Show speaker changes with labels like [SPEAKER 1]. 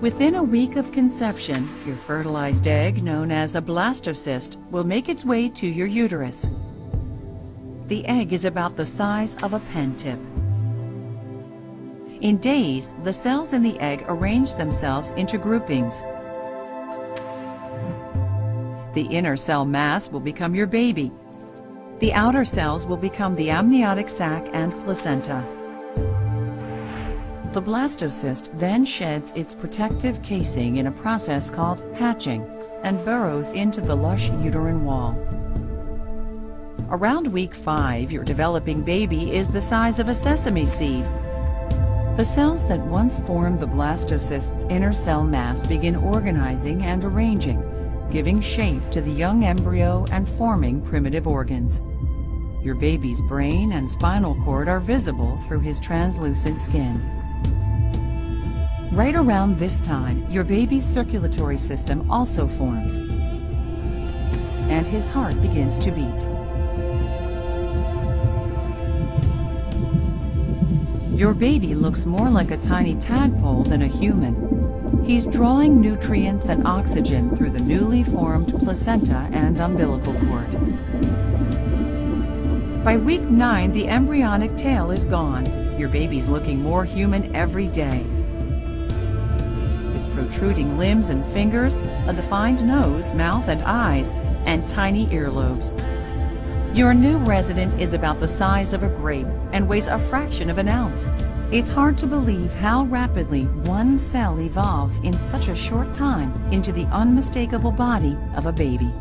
[SPEAKER 1] Within a week of conception, your fertilized egg, known as a blastocyst, will make its way to your uterus. The egg is about the size of a pen tip. In days, the cells in the egg arrange themselves into groupings. The inner cell mass will become your baby. The outer cells will become the amniotic sac and placenta. The blastocyst then sheds its protective casing in a process called hatching and burrows into the lush uterine wall. Around week 5, your developing baby is the size of a sesame seed. The cells that once formed the blastocyst's inner cell mass begin organizing and arranging, giving shape to the young embryo and forming primitive organs. Your baby's brain and spinal cord are visible through his translucent skin. Right around this time, your baby's circulatory system also forms, and his heart begins to beat. Your baby looks more like a tiny tadpole than a human. He's drawing nutrients and oxygen through the newly formed placenta and umbilical cord. By week 9, the embryonic tail is gone. Your baby's looking more human every day protruding limbs and fingers, a defined nose, mouth, and eyes, and tiny earlobes. Your new resident is about the size of a grape and weighs a fraction of an ounce. It's hard to believe how rapidly one cell evolves in such a short time into the unmistakable body of a baby.